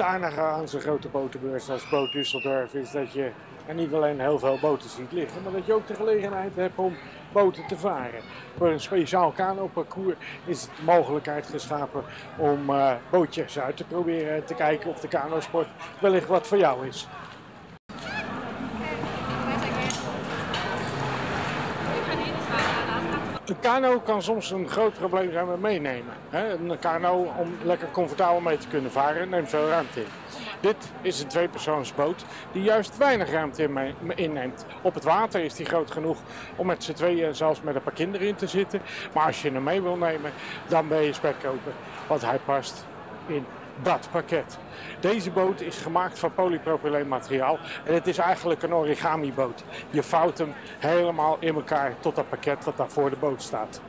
Aardige aan zo'n grote botenbeurs als Boot Düsseldorf is dat je er niet alleen heel veel boten ziet liggen, maar dat je ook de gelegenheid hebt om boten te varen. Voor een speciaal kanoparcours is de mogelijkheid geschapen om uh, bootjes uit te proberen te kijken of de kanosport wellicht wat voor jou is. Een kano kan soms een groot probleem zijn met meenemen. Een kano, om lekker comfortabel mee te kunnen varen, neemt veel ruimte in. Dit is een tweepersoonsboot die juist weinig ruimte inneemt. Op het water is die groot genoeg om met z'n tweeën zelfs met een paar kinderen in te zitten. Maar als je hem mee wil nemen, dan ben je spekkoper. Want hij past in dat pakket. Deze boot is gemaakt van polypropyleenmateriaal en het is eigenlijk een origami boot. Je vouwt hem helemaal in elkaar tot dat pakket dat daar voor de boot staat.